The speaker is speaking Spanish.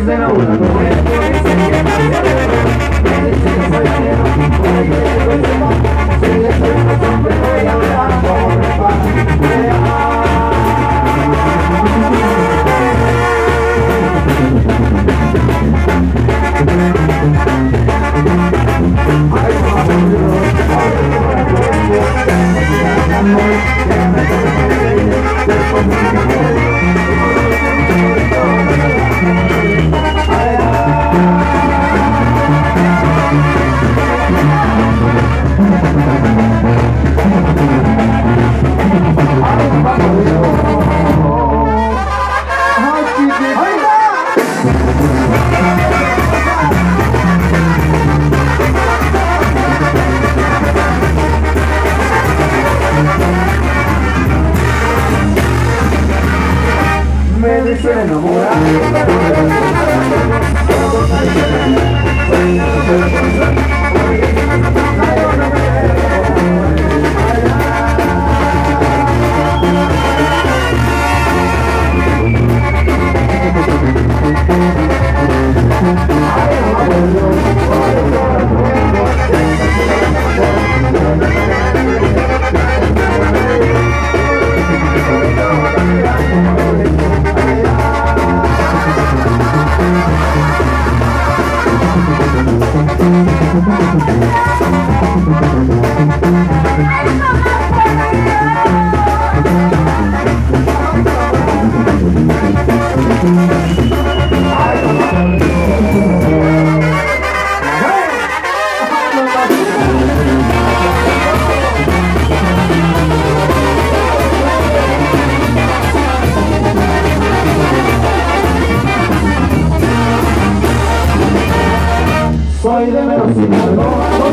Cause they don't know nadie se enamora. Soy de Veros